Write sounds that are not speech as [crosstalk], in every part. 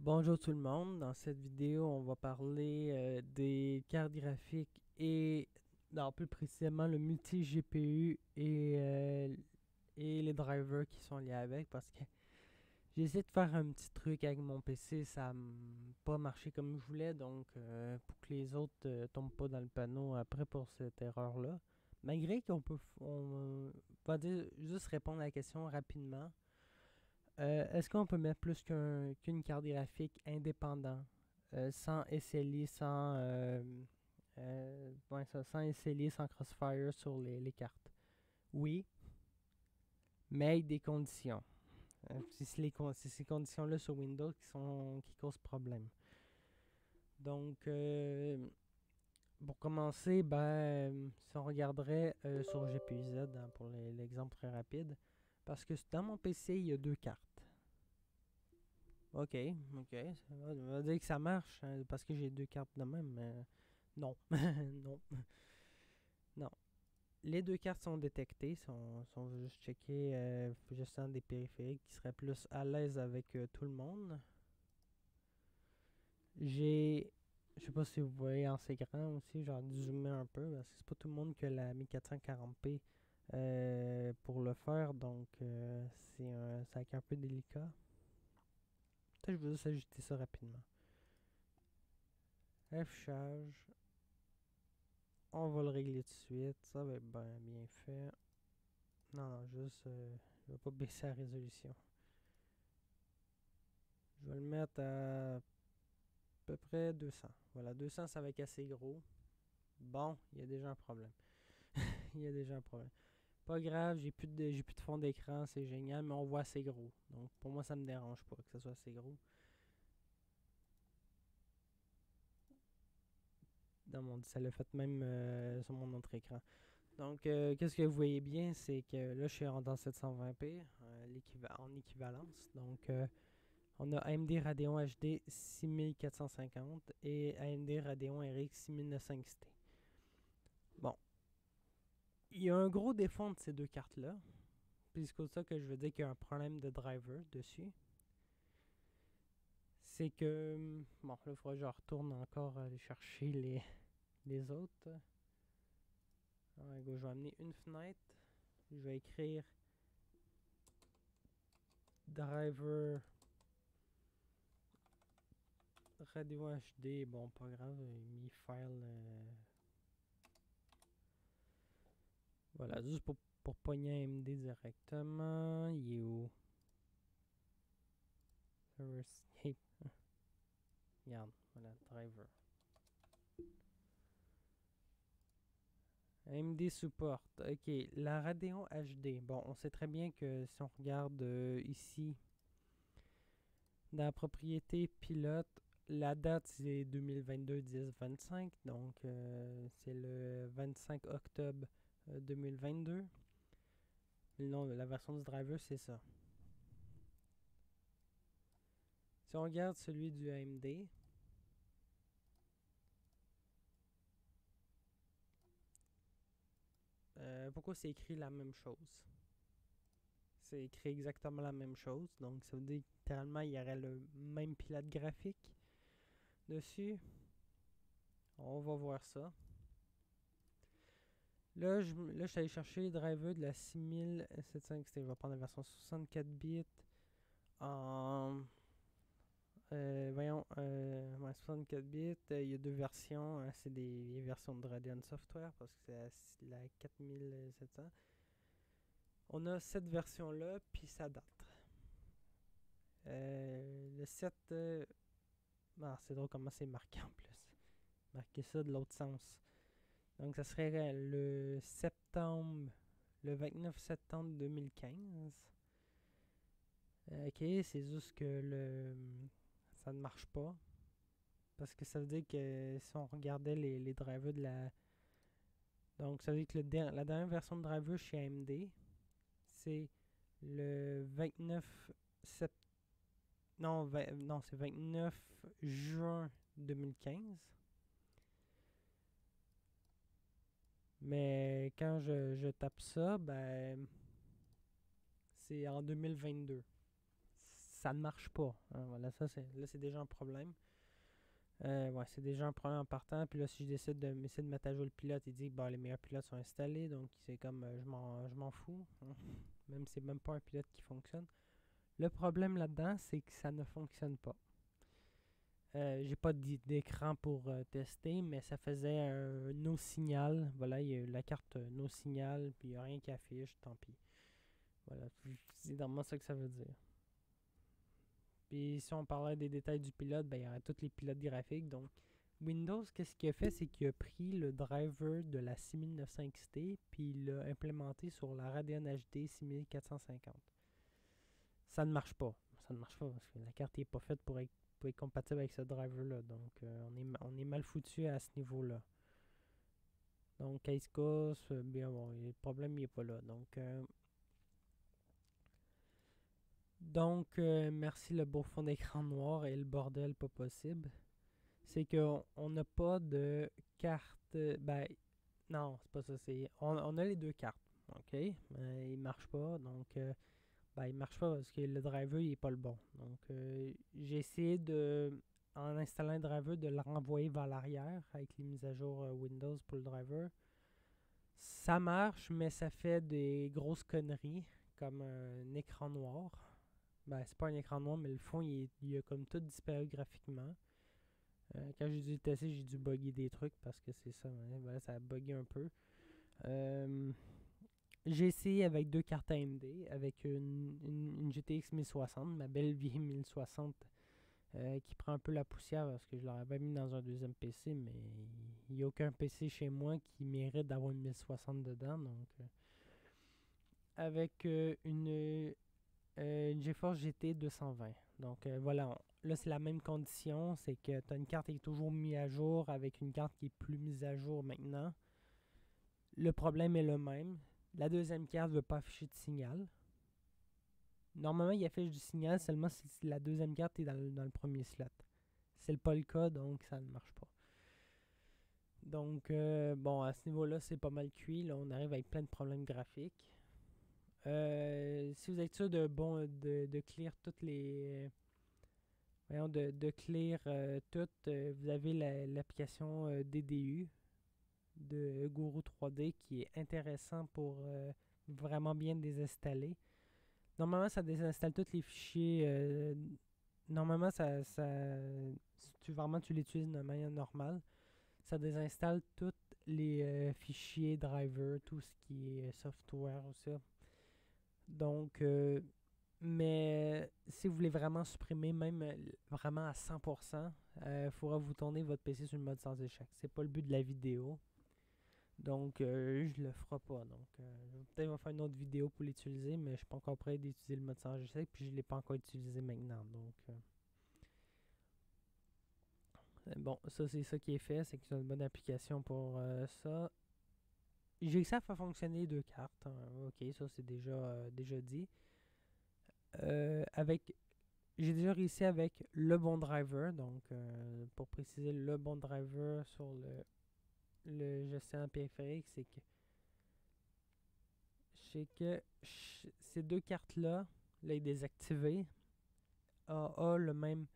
Bonjour tout le monde, dans cette vidéo on va parler euh, des cartes graphiques et plus précisément le multi-GPU et, euh, et les drivers qui sont liés avec parce que j'ai essayé de faire un petit truc avec mon PC, ça n'a pas marché comme je voulais donc euh, pour que les autres ne tombent pas dans le panneau après pour cette erreur là. Malgré qu'on peut on va dire, juste répondre à la question rapidement. Euh, est-ce qu'on peut mettre plus qu'une carte graphique indépendante, euh, sans SLI, sans, euh, sans SLI, sans Crossfire sur les, cartes? Oui, mais avec des conditions. c'est les, ces conditions-là sur Windows qui, sont, qui causent problème. Donc, pour commencer, ben, si on regarderait sur GPUZ, hein, pour l'exemple très rapide, parce que dans mon PC, il y a deux cartes. Ok, ok. Ça va, dire que ça marche hein, parce que j'ai deux cartes de même, mais non. [laughs] non. Non. Les deux cartes sont détectées, sont, sont juste checkées euh, juste des périphériques qui seraient plus à l'aise avec euh, tout le monde. J'ai. Je sais pas si vous voyez en grand aussi, genre zoomer un peu, parce que c'est pas tout le monde qui a la 1440p euh, pour le faire, donc c'est un, un peu délicat je vais juste ajouter ça rapidement. Affichage. On va le régler tout de suite. Ça va être bien, bien fait. Non, non, juste. Euh, je vais pas baisser la résolution. Je vais le mettre à, à peu près 200. Voilà, 200, ça va être assez gros. Bon, il y a déjà un problème. [laughs] il y a déjà un problème. Pas grave, j'ai plus de j'ai plus de fond d'écran, c'est génial, mais on voit assez gros. Donc pour moi ça me dérange pas que ce soit assez gros. Dans mon ça l'a fait même euh, sur mon autre écran. Donc euh, qu'est-ce que vous voyez bien, c'est que là je suis en 720p euh, en équivalence. Donc on a AMD Radeon HD 6450 et AMD Radeon RX 6900 XT. Il y a un gros défaut de ces deux cartes-là. Puis c'est pour ça que je veux dire qu'il y a un problème de driver dessus. C'est que. Bon, là, il faudra que je retourne encore aller chercher les, les autres. je vais amener une fenêtre. Je vais écrire driver radio HD. Bon, pas grave, mis file. Euh, Voilà, juste pour, pour pogner AMD directement. Il est où? Server [laughs] Regarde, voilà, driver. AMD support. Ok, la Radeon HD. Bon, on sait très bien que si on regarde euh, ici, dans la propriété pilote, la date c'est 2022-10-25. Donc, euh, c'est le 25 octobre 2022. Le nom de la version du driver, c'est ça. Si on regarde celui du AMD, euh, pourquoi c'est écrit la même chose? C'est écrit exactement la même chose, donc ça veut dire que littéralement il y aurait le même pilote graphique dessus. On va voir ça. Là, je, là, je suis allé chercher les drivers de la 6700 XT. Je vais prendre la version 64 bits en. Euh, voyons, euh, 64 bits. Euh, il y a deux versions. Hein, c'est des versions de Radeon Software parce que c'est la 4700. On a cette version-là, puis ça date. Euh, le 7. ah, c'est drôle comment c'est marqué en plus. Marquer ça de l'autre sens. Donc, ça serait le septembre, le 29 septembre 2015. Euh, ok, c'est juste que le ça ne marche pas. Parce que ça veut dire que si on regardait les, les drivers de la. Donc, ça veut dire que le la dernière version de driver chez AMD, c'est le 29 septembre. Non, non c'est 29 juin 2015. Mais quand je, tape ça, ben c'est en 2022. ça ne marche pas. Hein, voilà, ça c'est là c'est déjà un problème. Euh, ouais, c'est déjà un problème en partant. Puis là, si je décide de de mettre à jour le pilote, il dit que les meilleurs pilotes sont installés. Donc c'est comme euh, je m'en fous. Hein. Même si c'est même pas un pilote qui fonctionne. Le problème là-dedans, c'est que ça ne fonctionne pas. Euh, j'ai pas d'écran pour tester, mais ça faisait un no signal. Voilà, il y a la carte no signal, puis il n'y a rien qui affiche, tant pis. Voilà, c'est moi ça que ça veut dire. Puis si on parlait des détails du pilote, ben, il y aurait tous les pilotes graphiques. Donc Windows, qu'est-ce qu'il a fait, c'est qu'il a pris le driver de la 6900 XT, puis il l'a implémenté sur la Radeon HD 6450. Ça ne marche pas. Ça ne marche pas parce que la carte n'est pas faite pour être, compatible avec ce driver-là. Donc euh, on, est, on est mal foutu à ce niveau-là. Donc, case course, bien bon, le problème n'est pas là. Donc, euh, donc, euh, merci le beau fond d'écran noir et le bordel pas possible. C'est qu'on n'a pas de carte. Ben, non, c'est pas ça. C'est, on, a les deux cartes. OK? Mais il marche pas. Donc, euh, ben, il marche pas parce que le driver il est pas le bon. Donc, euh, j'ai essayé de, en installant un driver, de le renvoyer vers l'arrière avec les mises à jour Windows pour le driver. Ça marche, mais ça fait des grosses conneries comme un écran noir. Ben, c'est pas un écran noir, mais le fond, il, a comme tout disparu graphiquement. Euh, quand j'ai dû le tester, j'ai dû bugger des trucs parce que c'est ça. Hein, ça a bugué un peu. Euh, j'ai essayé avec deux cartes AMD, avec une, GTX 1060, ma belle vieille 1060 euh, qui prend un peu la poussière parce que je l'aurais pas mis dans un deuxième PC, mais il n'y a aucun PC chez moi qui mérite d'avoir une 1060 dedans. Donc, avec une euh, une GeForce GT 220. Donc euh, voilà, là c'est la même condition, c'est que tu as une carte qui est toujours mise à jour avec une carte qui est plus mise à jour maintenant. Le problème est le même. La deuxième carte ne veut pas afficher de signal. Normalement, il affiche du signal seulement si la deuxième carte est dans le, premier slot. C'est pas le cas, donc ça ne marche pas. Donc, euh, bon, à ce niveau-là, c'est pas mal cuit. Là, on arrive avec plein de problèmes graphiques. Euh, si vous êtes sûr de de, de clear toutes les voyons de, de clear euh, toutes, euh, vous avez l'application DDU de Guru 3D qui est intéressant pour vraiment bien désinstaller. Normalement, ça désinstalle tous les fichiers. normalement, ça, si tu vraiment tu l'utilises de manière normale, ça désinstalle tous les fichiers driver, tout ce qui est software ou ça. Donc, euh, mais si vous voulez vraiment supprimer, même euh, vraiment à 100%, il euh, faudra vous tourner votre PC sur le mode sans échec. C'est pas le but de la vidéo. Donc, je le ferai pas. Donc, peut-être faire une autre vidéo pour l'utiliser, mais je suis pas encore prêt d'utiliser le mode sans échec, puis je l'ai pas encore utilisé maintenant. Donc, bon, ça c'est ça qui est fait, c'est qu'ils ont une bonne application pour ça. J'ai réussi à faire fonctionner deux cartes. Hein. Ok, ça c'est déjà, euh, déjà dit. Euh, avec, j'ai déjà réussi avec le bon driver. Donc, euh, pour préciser, le bon driver sur le, le gestionnaire périphérique, c'est que c'est que ces deux cartes-là, là, est désactivées, a, le même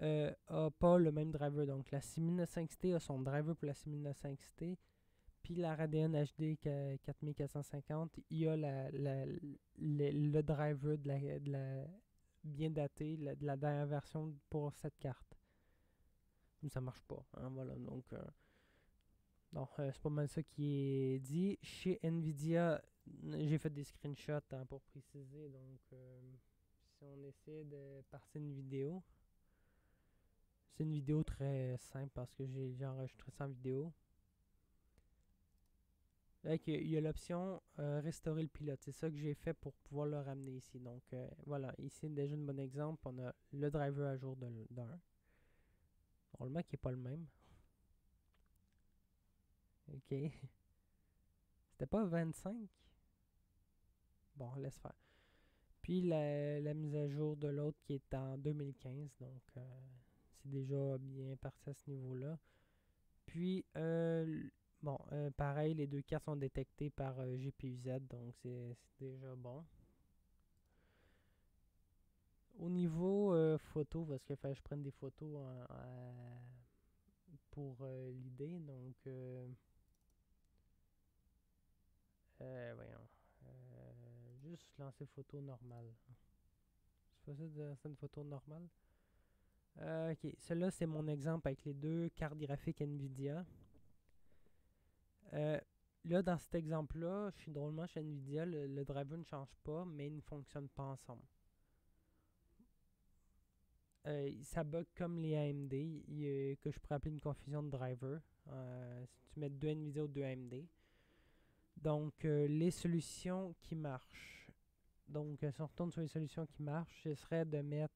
a pas le même driver. Donc la 6900XT a son driver pour la 6900XT puis la Radeon HD 4450, il a le, driver de la, bien daté, de la dernière version pour cette carte. Mais ça marche pas. Hein, voilà, donc, euh, euh, c'est pas mal ça qui est dit. Chez Nvidia, j'ai fait des screenshots hein, pour préciser. Donc, euh, si on essaie de partir une vidéo, c'est une vidéo très simple parce que j'ai enregistré ça en vidéo il y a l'option euh, restaurer le pilote. C'est ça que j'ai fait pour pouvoir le ramener ici. Donc voilà, ici déjà un bon exemple. On a le driver à jour d'un. Normalement qui n'est pas le même. Ok. [laughs] C'était pas 25? Bon, laisse faire. Puis la, mise à jour de l'autre qui est en 2015. Donc euh, c'est déjà bien parti à ce niveau-là. Puis Bon, euh, pareil, les deux cartes sont détectées par euh, GPUZ, donc c'est déjà bon. au niveau euh, photo, parce qu'il fallait que je prenne des photos pour euh, l'idée, donc voyons, juste lancer photo normale. C'est facile de lancer une photo normale? ok, celui-là c'est mon exemple avec les deux cartes graphiques Nvidia. Là, dans cet exemple-là, je suis drôlement chez Nvidia, le, driver ne change pas, mais il ne fonctionne pas ensemble. Euh, ça bug comme les AMD, que je pourrais appeler une confusion de driver. Euh, si tu mets deux Nvidia ou deux AMD. Donc, euh, les solutions qui marchent. Donc, si on retourne sur les solutions qui marchent, ce serait de mettre,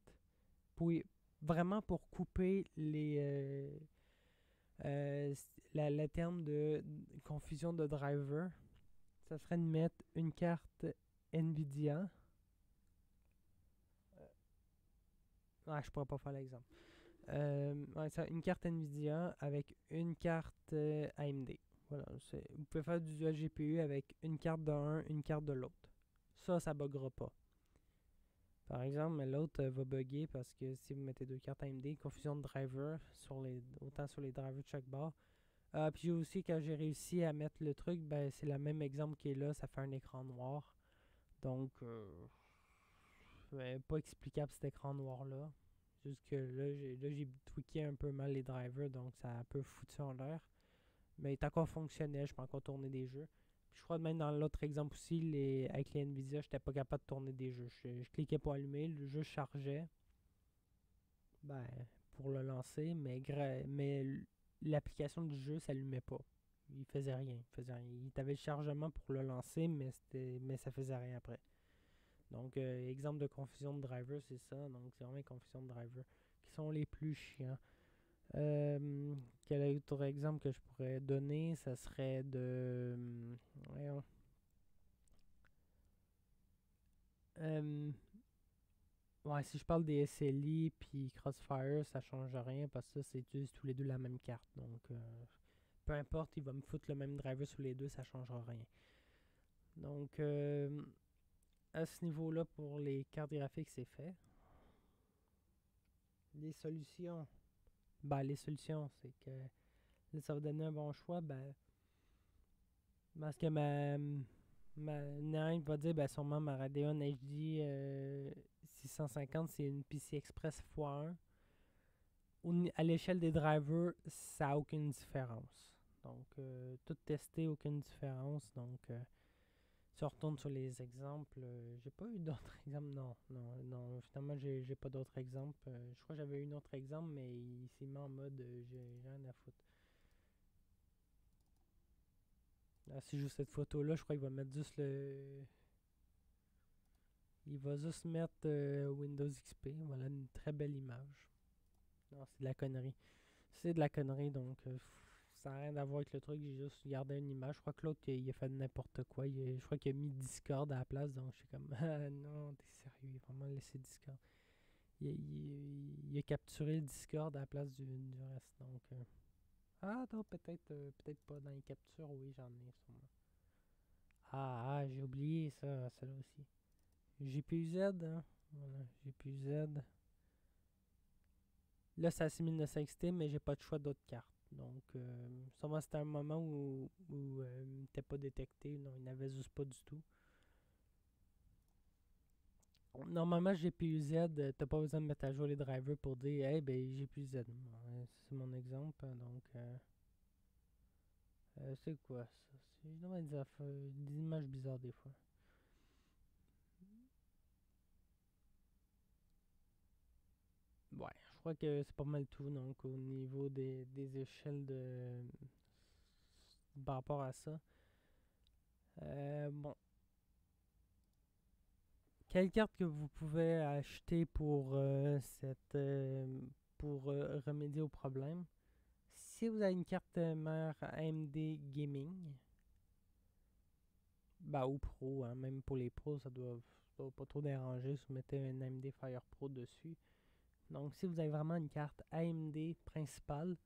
vraiment pour couper les, euh, le terme de confusion de driver, ça serait de mettre une carte NVIDIA. Euh, ouais, je pourrais pas faire l'exemple. Euh, une carte NVIDIA avec une carte euh, AMD. Vous pouvez faire du dual GPU avec une carte d'un, une carte de l'autre. Ça, ça buggera pas. Par exemple, l'autre va bugger parce que si vous mettez deux cartes AMD, confusion de driver, sur les, autant sur les drivers de chaque barre. Euh, puis aussi, quand j'ai réussi à mettre le truc, ben, c'est le même exemple qui est là, ça fait un écran noir. Donc, euh, pas explicable cet écran noir-là. Juste que là, j'ai tweaké un peu mal les drivers, donc ça a un peu foutu en l'air. Mais il est encore fonctionnel, je peux encore tourner des jeux je crois même dans l'autre exemple aussi, les, avec les Nvidia, j'étais pas capable de tourner des jeux. Je, cliquais pour allumer, le jeu chargeait. Ben, pour le lancer, mais, mais l'application du jeu s'allumait pas. Il faisait rien. Faisait rien. Il avait le chargement pour le lancer, mais c'était mais ça faisait rien après. Donc, euh, exemple de confusion de driver, c'est ça. Donc, c'est vraiment une confusion de driver qui sont les plus chiants. Euh, quel autre exemple que je pourrais donner? Ça serait de. Euh, ouais, si je parle des SLI puis Crossfire, ça change rien parce que ça, c'est juste tous les deux la même carte. Donc, euh, peu importe, il va me foutre le même driver sur les deux, ça changera rien. Donc, à ce niveau-là, pour les cartes graphiques, c'est fait. Les solutions. Ben, les solutions, c'est que là, ça va donner un bon choix. Ben, parce que ma, ma va dire, ben, sûrement ma Radeon HD 650, c'est une PC Express x1. À l'échelle des drivers, ça n'a aucune différence. Donc, euh, tout testé, aucune différence. Donc, euh, si on retourne sur les exemples, euh, j'ai pas eu d'autres [laughs] exemples. Non, non, non. Finalement, j'ai, pas d'autres exemples. Euh, je crois que j'avais eu un autre exemple, mais il s'est mis en mode euh, j'ai rien à foutre. Là, si je joue cette photo-là, je crois qu'il va mettre juste le. Il va juste mettre Windows XP. Voilà une très belle image. Non, c'est de la connerie. C'est de la connerie, donc ça n'a rien à voir avec le truc, j'ai juste gardé une image. Je crois que l'autre, il, a fait n'importe quoi. je crois qu'il a mis Discord à la place, donc je suis comme, [laughs] ah non, t'es sérieux, il a vraiment laissé Discord. Il, a capturé Discord à la place du, reste, donc. Euh. Ah non, peut-être euh, peut-être pas dans les captures, oui, j'en ai sûrement. Ah, ah j'ai oublié ça, celle-là aussi. GPU-Z, hein? Voilà, GPU-Z. Là, c'est à 6900 XT, mais j'ai pas de choix d'autres cartes. Donc, euh, sûrement c'était un moment où, où euh, il n'était pas détecté. Non, il n'avait juste pas du tout. Normalement, GPU Z, euh, t'as pas besoin de mettre à jour les drivers pour dire, hey, ben GPU Z. c'est mon exemple. Donc, c'est quoi ça? C'est des images bizarres des fois. Ouais, je crois que c'est pas mal tout, donc, au niveau des, échelles de. par rapport à ça. Euh, bon. Quelle carte que vous pouvez acheter pour euh, cette euh, pour remédier au problème? Si vous avez une carte mère AMD Gaming, bah ou Pro, hein, même pour les pros, ça doit, doit pas trop déranger si vous mettez un AMD Fire Pro dessus. Donc, si vous avez vraiment une carte AMD principale,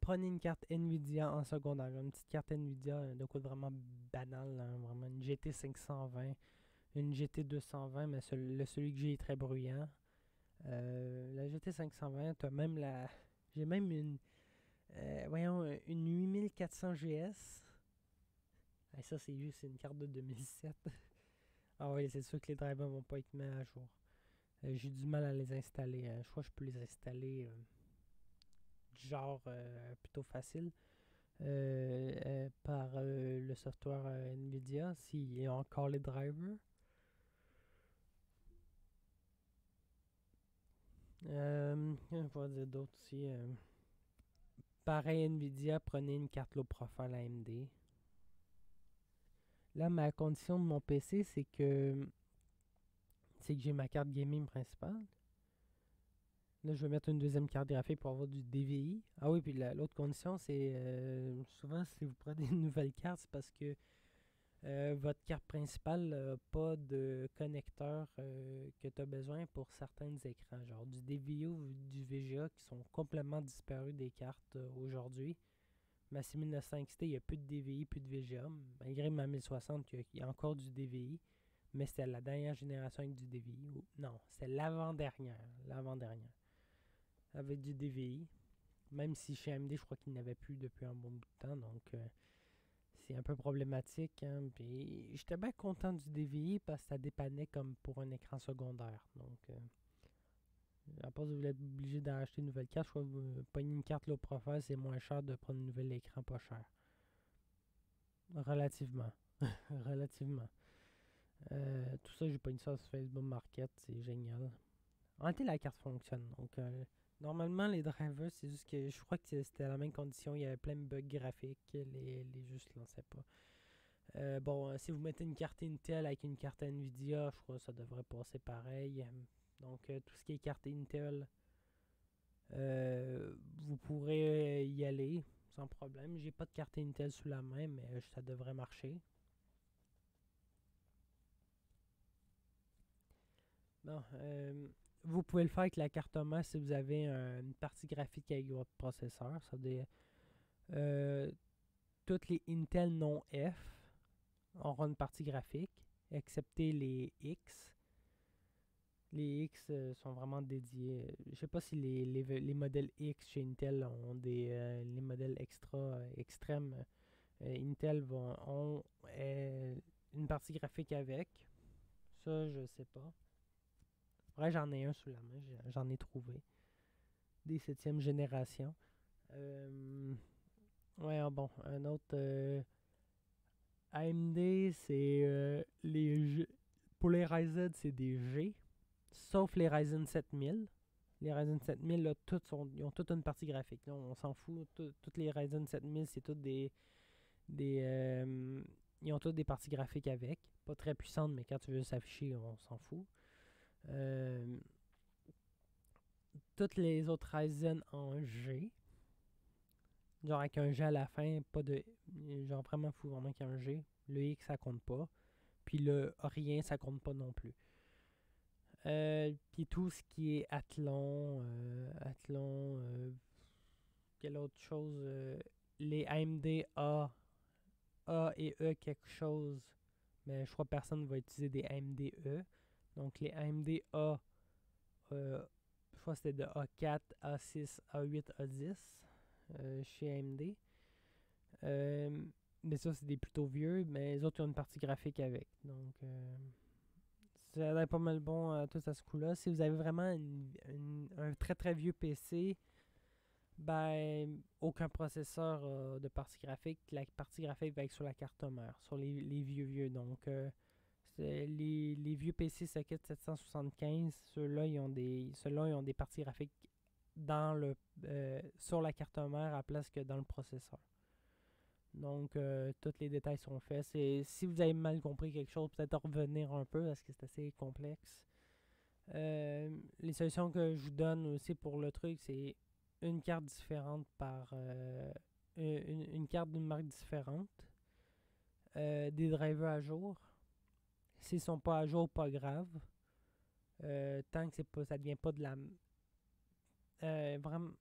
prenez une carte Nvidia en secondaire. Une petite carte Nvidia euh, de quoi vraiment banal, hein, vraiment une GT 520, une GT 220, mais le, celui que j'ai est très bruyant. la GT 520, tu même la. J'ai même une. voyons, une 8400 GS. ça, c'est juste une carte de 2007. ah oui, c'est sûr que les drivers vont pas être mis à jour. J'ai du mal à les installer. je crois que je peux les installer genre plutôt facile. Euh, euh, par euh, le software NVIDIA s'il y a encore les drivers. Euh, on dire d'autres aussi. pareil, NVIDIA, prenez une carte low profile AMD. Là, ma condition de mon PC, c'est que c'est que j'ai ma carte gaming principale. Là, je vais mettre une deuxième carte graphique pour avoir du DVI. Ah oui, puis l'autre condition, c'est euh, souvent si vous prenez une nouvelle carte, c'est parce que euh, votre carte principale n'a pas de connecteur euh, que tu as besoin pour certains écrans, genre du DVI ou du VGA qui sont complètement disparus des cartes aujourd'hui. Ma 6900 XT, il n'y a plus de DVI, plus de VGA. Malgré ma 1060, il y a encore du DVI, mais c'était la dernière génération avec du DVI. Non, c'est l'avant-dernière. L'avant-dernière avec du DVI. Même si chez AMD, je crois qu'il n'y avait plus depuis un bon bout de temps. Donc, euh, c'est un peu problématique. Hein. J'étais bien content du DVI parce que ça dépannait comme pour un écran secondaire. Donc, euh, à part si vous êtes obligé d'acheter une nouvelle carte, je crois que vous prenez une carte low profile, c'est moins cher de prendre un nouvel écran pas cher. Relativement. [laughs] Relativement. Euh, tout ça, j'ai pas une ça sur Facebook Market, c'est génial. En réalité, la carte fonctionne. Donc, Normalement, les drivers, c'est juste que je crois que c'était la même condition. Il y avait plein de bugs graphiques. Les, les jeux se lançaient pas. Euh, bon, euh, si vous mettez une carte Intel avec une carte Nvidia, je crois que ça devrait passer pareil. Donc, euh, tout ce qui est carte Intel, vous pourrez y aller sans problème. J'ai pas de carte Intel sous la main, mais ça devrait marcher. Bon, vous pouvez le faire avec la carte mère si vous avez une partie graphique avec votre processeur. Ça euh, toutes les Intel non F auront une partie graphique, excepté les X. Les X euh, sont vraiment dédiés. Je sais pas si les, les, modèles X chez Intel ont des euh, les modèles extra extrêmes. Intel vont, ont une partie graphique avec. Ça, je sais pas. Ouais, j'en ai un sous la main, j'en ai trouvé. Des septième génération. Euh, ouais, ah bon, un autre. Euh, AMD, c'est euh, les Pour les Ryzen, c'est des G. Sauf les Ryzen 7000. Les Ryzen 7000, là, toutes ils ont toute une partie graphique. Là, on s'en fout. toutes les Ryzen 7000, c'est toutes des. des ils ont toutes des parties graphiques avec. Pas très puissantes, mais quand tu veux s'afficher, on s'en fout. Euh, toutes les autres Ryzen en G. Genre avec un G à la fin, pas de. Genre vraiment fou, vraiment qu'il y a un G. Le X ça compte pas. Puis le rien ça compte pas non plus. Euh, puis tout ce qui est Athlon, euh, Athlon, quelle autre chose, les AMD A, A et E quelque chose, mais je crois que personne ne va utiliser des AMD E. Donc les AMD A, euh, je crois que c'était de A4, A6, A8, A10 chez AMD. Euh, mais ça, c'est des plutôt vieux, mais les autres ont une partie graphique avec. Donc, euh, ça a l'air pas mal bon à tout à ce coup-là. Si vous avez vraiment un très très vieux PC, ben, aucun processeur de partie graphique. La partie graphique va être sur la carte mère, sur les, vieux vieux. Donc, les, vieux PC Socket 775, ceux-là, ils ont des ceux ils ont des parties graphiques dans le euh, sur la carte mère à place que dans le processeur. Donc euh, tous les détails sont faits. si vous avez mal compris quelque chose, peut-être revenir un peu parce que c'est assez complexe. Euh, les solutions que je vous donne aussi pour le truc, c'est une carte différente par une, carte d'une marque différente, des drivers à jour, S'ils sont pas à jour, pas grave. Euh, tant que c'est pas, ça devient pas de la. Euh, vraiment.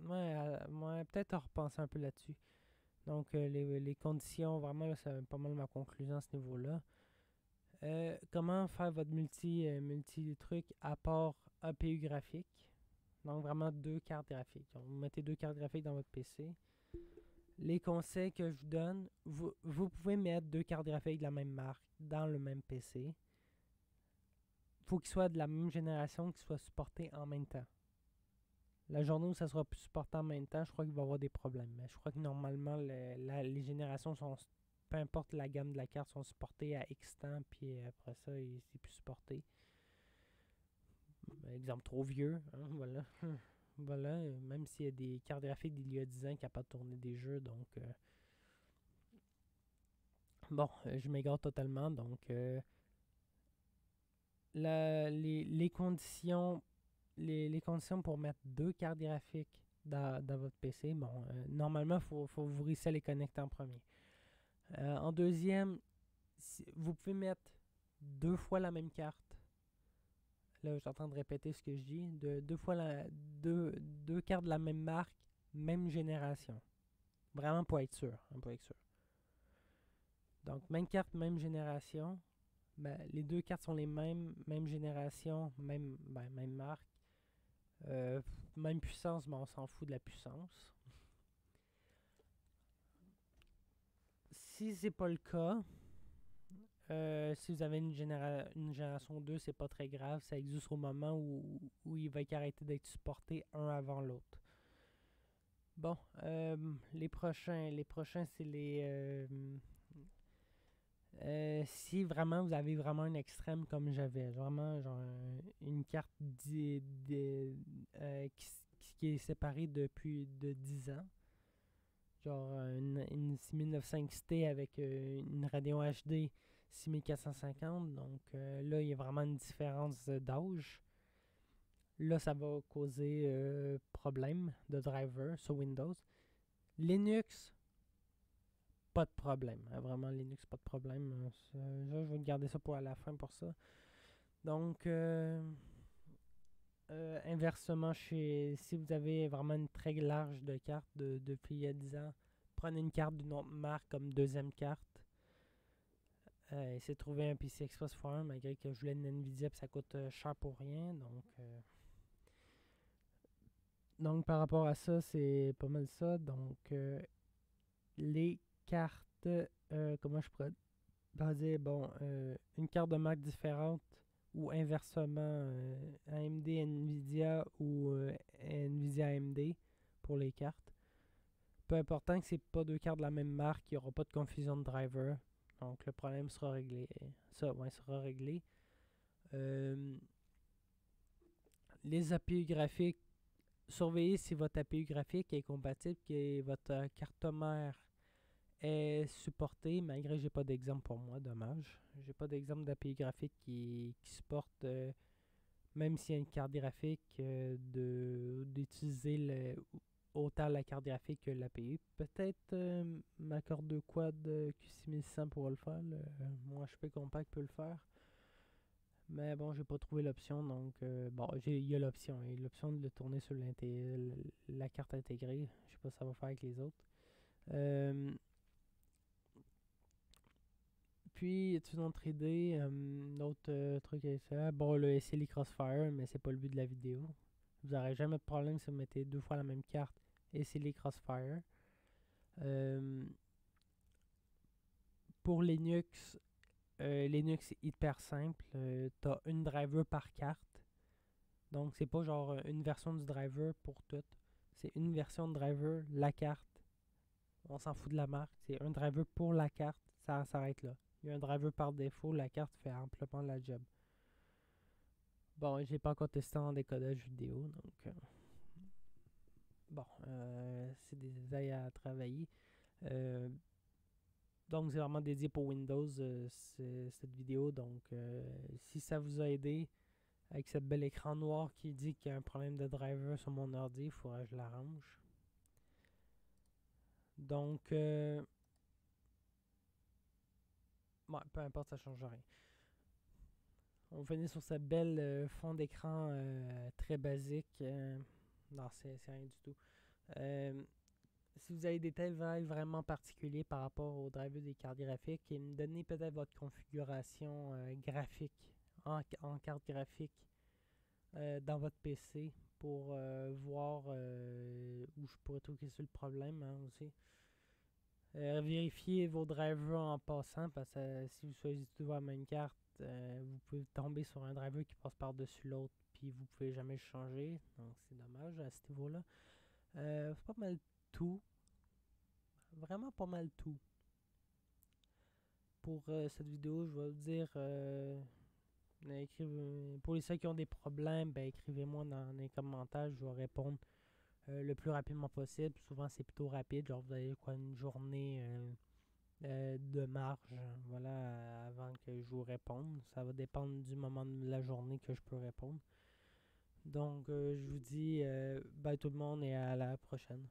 Ouais, peut-être repenser un peu là-dessus. Donc, euh, les, conditions, vraiment, c'est pas mal ma conclusion à ce niveau-là. comment faire votre multi, multi truc à part APU graphique? Donc vraiment deux cartes graphiques. vous mettez deux cartes graphiques dans votre PC. Les conseils que je vous donne, vous, vous pouvez mettre deux cartes graphiques de la même marque dans le même PC. faut qu'ils soient de la même génération, qu'ils soient supportés en même temps. La journée où ça sera plus supporté en même temps, je crois qu'il va y avoir des problèmes. Mais je crois que normalement, les générations sont, peu importe la gamme de la carte, sont supportées à X temps, puis après ça, c'est plus supporté. Exemple trop vieux, hein, [laughs] voilà. voilà, même s'il y a des cartes graphiques d'il y a 10 ans qui n'ont pas tourné des jeux, donc. Euh, bon, je m'égare totalement, donc. Euh, les, conditions pour mettre deux cartes graphiques dans, votre PC, bon, euh, normalement, il faut, faut vous les connecter en premier. Euh, en deuxième, vous pouvez mettre deux fois la même carte. Là, je suis en train de répéter ce que je dis. De, deux fois la, deux cartes de la même marque, même génération. Vraiment pour être sûr. Hein, pour être sûr. Donc, même carte, même génération. Ben, les deux cartes sont les mêmes, même génération, même, ben, même marque. Euh, même puissance, mais on s'en fout de la puissance. Si c'est pas le cas, euh, si vous avez une, une génération 2, c'est pas très grave. Ça existe au moment où, où il va arrêter d'être supporté un avant l'autre. Bon, euh, les prochains, les prochains, c'est les euh, si vraiment vous avez vraiment un extrême comme j'avais, vraiment genre une carte euh, qui, est séparée depuis de 10 ans, genre une, une 6900 XT avec euh, une radio HD 6450, donc là il y a vraiment une différence d'âge. Là ça va causer problème de driver sur Windows. Linux, pas de problème. Hein, vraiment, Linux, pas de problème. Euh, je vais garder ça pour la fin pour ça. Donc, euh, euh, inversement, chez, si vous avez vraiment une très large de cartes de, depuis il y a 10 ans, prenez une carte d'une autre marque comme deuxième carte. essayez de trouver un PC Express Forum, malgré que je voulais une Nvidia, puis ça coûte cher pour rien. Donc, donc par rapport à ça, c'est pas mal ça. Donc, les carte, euh, comment je pourrais baser, bon, euh, une carte de marque différente ou inversement euh, AMD Nvidia ou Nvidia AMD pour les cartes. Peu important que c'est pas deux cartes de la même marque, il n'y aura pas de confusion de driver. Donc le problème sera réglé. Ça, ouais, sera réglé. les APU graphiques, surveillez si votre APU graphique est compatible, que votre carte mère est supporté, malgré que j'ai pas d'exemple pour moi, dommage. J'ai pas d'exemple d'API graphique qui, supporte, euh, même s'il y a une carte graphique, euh, de d'utiliser autant la carte graphique que l'API. Peut-être euh, ma corde de quad Q6100 pourra le faire. moi, HP Compact peut le faire. Mais bon, j'ai pas trouvé l'option, donc bon, il y a l'option. Il l'option de le tourner sur la carte intégrée. Je sais pas si ça va faire avec les autres. Puis, tu autre idée, un autre euh, truc à faire. Bon, le SLI Crossfire, mais c'est pas le but de la vidéo. Vous n'aurez jamais de problème si vous mettez deux fois la même carte SLI Crossfire. pour Linux, euh, Linux est hyper simple. Euh, tu as une driver par carte. Donc, c'est pas genre une version du driver pour toutes. C'est une version de driver, la carte. On s'en fout de la marque. C'est un driver pour la carte. Ça s'arrête là. Y a un driver par défaut, la carte fait amplement la job. Bon, j'ai pas encore testé en décodage vidéo, donc euh, bon, euh, c'est des détails à travailler. Euh, donc c'est vraiment dédié pour Windows cette vidéo. Donc si ça vous a aidé avec cette belle écran noir qui dit qu'il y a un problème de driver sur mon ordi, il faudra que je l'arrange. Donc peu importe, ça change rien. On venait sur ce bel euh, fond d'écran euh, très basique. Euh, non, c'est rien du tout. si vous avez des détails vraiment particuliers par rapport au driver des cartes graphiques, et me donnez peut-être votre configuration graphique en, carte graphique dans votre PC pour voir où je pourrais trouver le problème hein, aussi. Vérifiez vos drivers en passant parce que si vous choisissez la même carte, vous pouvez tomber sur un driver qui passe par-dessus l'autre puis vous pouvez jamais le changer. Donc c'est dommage à ce niveau-là. pas mal tout. Vraiment pas mal tout pour euh, cette vidéo. Je vais vous dire, euh, pour les ceux qui ont des problèmes, ben, écrivez-moi dans les commentaires. Je vais répondre euh, le plus rapidement possible. Souvent, c'est plutôt rapide. Genre, vous avez quoi, une journée de marge, voilà, avant que je vous réponde. Ça va dépendre du moment de la journée que je peux répondre. Donc, je vous dis bye tout le monde et à la prochaine.